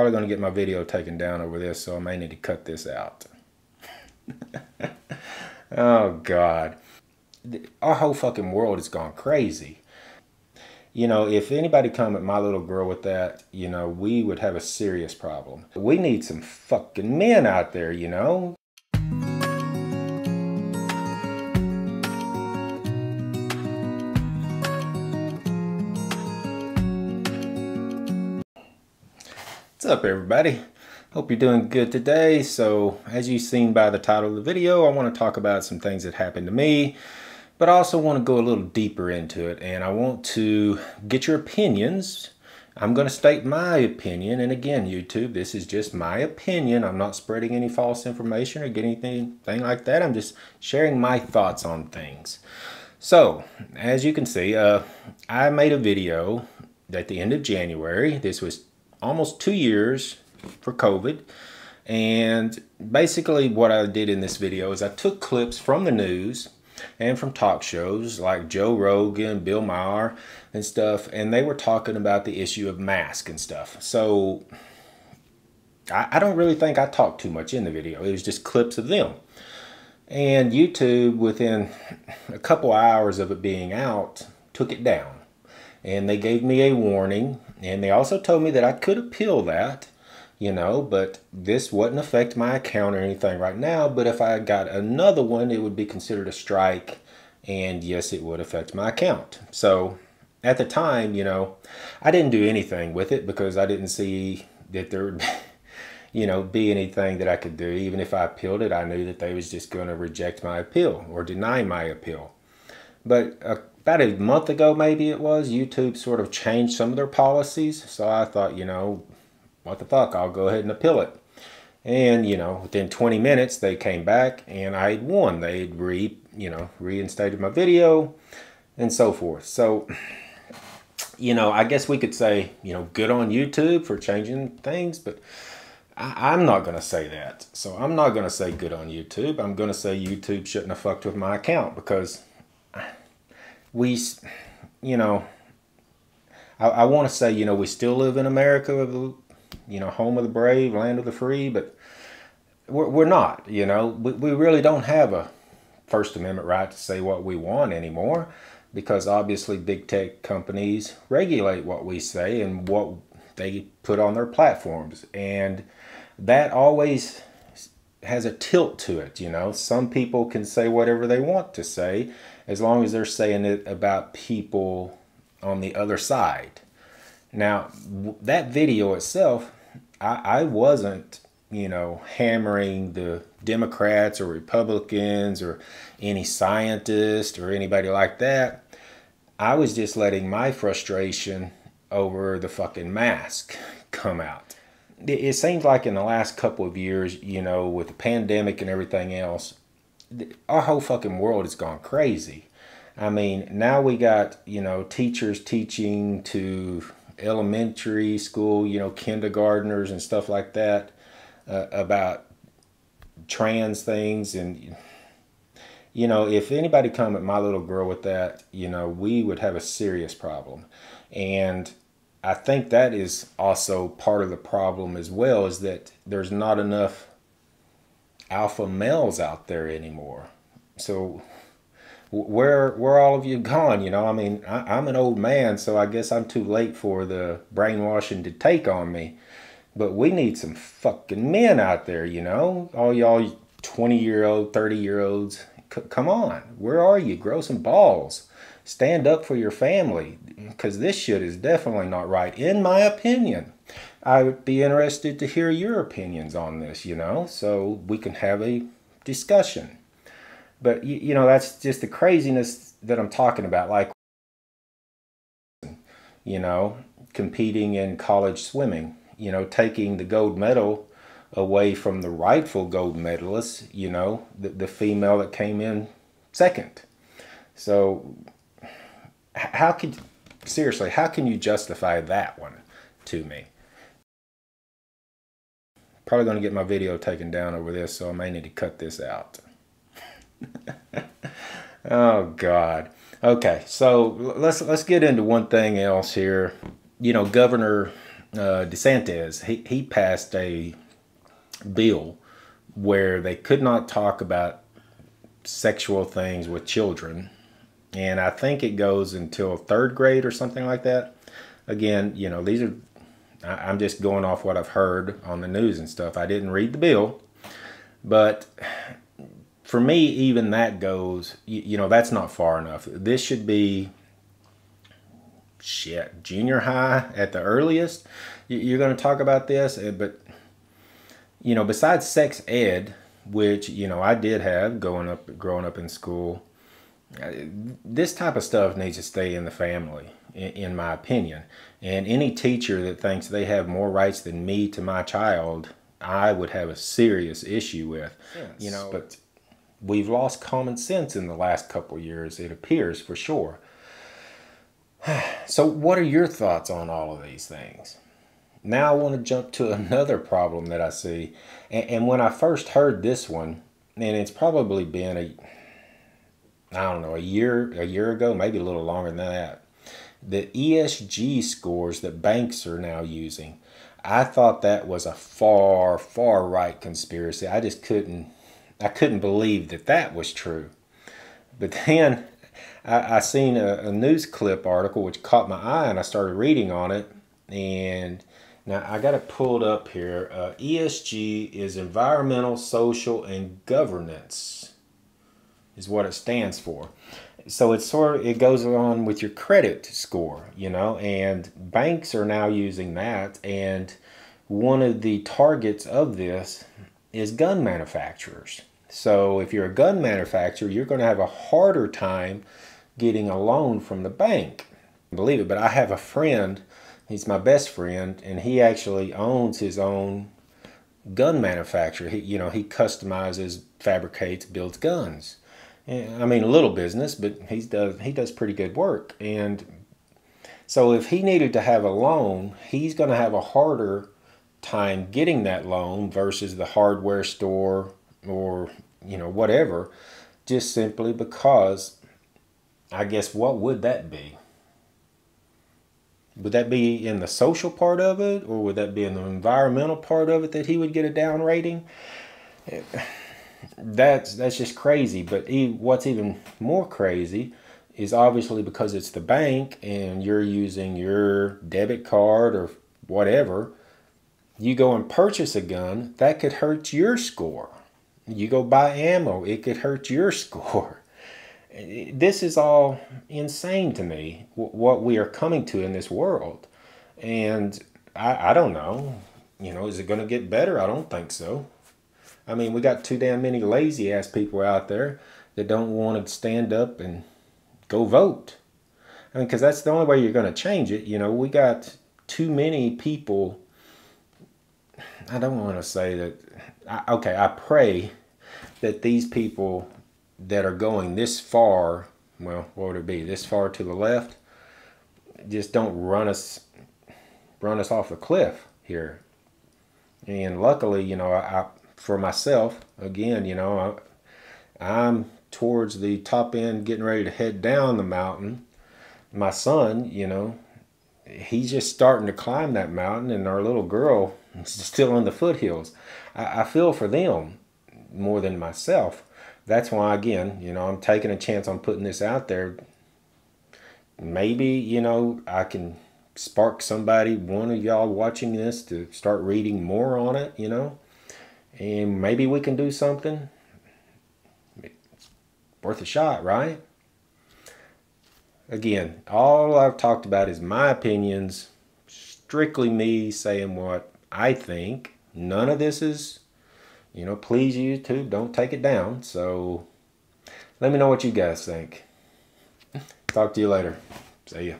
Probably going to get my video taken down over this, so I may need to cut this out. oh, God. Our whole fucking world has gone crazy. You know, if anybody come at my little girl with that, you know, we would have a serious problem. We need some fucking men out there, you know? What's up everybody? Hope you're doing good today. So as you've seen by the title of the video, I want to talk about some things that happened to me, but I also want to go a little deeper into it and I want to get your opinions. I'm going to state my opinion and again YouTube, this is just my opinion. I'm not spreading any false information or getting anything like that. I'm just sharing my thoughts on things. So as you can see, uh, I made a video at the end of January. This was almost two years for COVID. And basically what I did in this video is I took clips from the news and from talk shows like Joe Rogan, Bill Maher and stuff, and they were talking about the issue of mask and stuff. So I, I don't really think I talked too much in the video. It was just clips of them. And YouTube, within a couple hours of it being out, took it down. And they gave me a warning. And they also told me that I could appeal that you know, but this wouldn't affect my account or anything right now. But if I got another one, it would be considered a strike. And yes, it would affect my account. So at the time, you know, I didn't do anything with it because I didn't see that there would, you know, be anything that I could do. Even if I appealed it, I knew that they was just going to reject my appeal or deny my appeal. But uh, about a month ago, maybe it was, YouTube sort of changed some of their policies. So I thought, you know, what the fuck, I'll go ahead and appeal it. And, you know, within 20 minutes, they came back and I had won. They'd re, you know, reinstated my video and so forth. So, you know, I guess we could say, you know, good on YouTube for changing things, but I, am not going to say that. So I'm not going to say good on YouTube. I'm going to say YouTube shouldn't have fucked with my account because we, you know, I, I want to say, you know, we still live in America you know, home of the brave, land of the free, but we're, we're not, you know, we, we really don't have a First Amendment right to say what we want anymore because obviously big tech companies regulate what we say and what they put on their platforms. And that always has a tilt to it, you know. Some people can say whatever they want to say as long as they're saying it about people on the other side. Now, that video itself, I, I wasn't, you know, hammering the Democrats or Republicans or any scientist or anybody like that. I was just letting my frustration over the fucking mask come out. It seems like in the last couple of years, you know, with the pandemic and everything else, our whole fucking world has gone crazy. I mean, now we got, you know, teachers teaching to elementary school, you know, kindergartners and stuff like that uh, about trans things and you know, if anybody come at my little girl with that, you know, we would have a serious problem. And I think that is also part of the problem as well is that there's not enough alpha males out there anymore. So where where all of you gone? You know, I mean, I, am an old man, so I guess I'm too late for the brainwashing to take on me. But we need some fucking men out there, you know, all y'all 20 year old, 30 year olds. C- come on, where are you? Grow some balls. Stand up for your family, because this shit is definitely not right, in my opinion. I would be interested to hear your opinions on this, you know, so we can have a discussion. But you, you know, that's just the craziness that I'm talking about. Like, you know, competing in college swimming, you know, taking the gold medal away from the rightful gold medalist, you know, the, the female that came in second. So, how could, seriously, how can you justify that one to me? Probably going to get my video taken down over this, so I may need to cut this out. oh God. Okay, so let's let's get into one thing else here. You know, Governor uh, DeSantis, he, he passed a bill where they could not talk about sexual things with children. And I think it goes until third grade or something like that. Again, you know, these are, I'm just going off what I've heard on the news and stuff. I didn't read the bill, but for me, even that goes, you, you know, that's not far enough. This should be shit, junior high at the earliest. You're going to talk about this, eh, but you know, besides sex ed, which you know I did have going up, growing up in school, uh, this type of stuff needs to stay in the family, in my opinion. And any teacher that thinks they have more rights than me to my child, I would have a serious issue with. Yes, you know, but we've lost common sense in the last couple years. It appears for sure. So, what are your thoughts on all of these things? Now, I want to jump to another problem that I see. And, and when I first heard this one, and it's probably been a, I don't know, a year, a year ago, maybe a little longer than that, the ESG scores that banks are now using. I thought that was a far, far right conspiracy. I just couldn't, I couldn't believe that that was true. But then I, I seen a, a news clip article which caught my eye and I started reading on it. And now I got it pulled up here. Uh, ESG is environmental, social, and governance, is what it stands for. So it's sort of it goes on with your credit score, you know, and banks are now using that. And one of the targets of this is gun manufacturers. So if you're a gun manufacturer, you're going to have a harder time getting a loan from the bank. Believe it, but I have a friend, he's my best friend, and he actually owns his own gun manufacturer. He, you know, he customizes, fabricates, builds guns. Eh, I mean, a little business, but he's does he does pretty good work. And so, if he needed to have a loan, he's going to have a harder time getting that loan versus the hardware store or you know whatever, just simply because I guess what would that be? Would that be in the social part of it, or would that be in the environmental part of it that he would get a down rating? Eh, That's that's just crazy. But what's even more crazy is obviously because it's the bank and you're using your debit card or whatever. You go and purchase a gun that could hurt your score. You go buy ammo, it could hurt your score this is all insane to me what we are coming to in this world and i, I don't know you know is it going to get better i don't think so i mean we got too damn many lazy ass people out there that don't want to stand up and go vote i mean because that's the only way you're going to change it you know we got too many people i don't want to say that I, okay i pray that these people that are going this far, well, what would it be? This far to the left, just don't run us run us off the cliff here. And luckily, you know, I, I for myself, again, you know, I, I'm towards the top end, getting ready to head down the mountain. My son, you know, he's just starting to climb that mountain, and our little girl is still in the foothills. I, I feel for them more than myself that's why again, you know, I'm taking a chance on putting this out there. Maybe, you know, I can spark somebody, one of y'all watching this to start reading more on it, you know. And maybe we can do something. It's worth a shot, right? Again, all I've talked about is my opinions, strictly me saying what I think. None of this is you know, please YouTube, don't take it down. So let me know what you guys think. Talk to you later. See ya.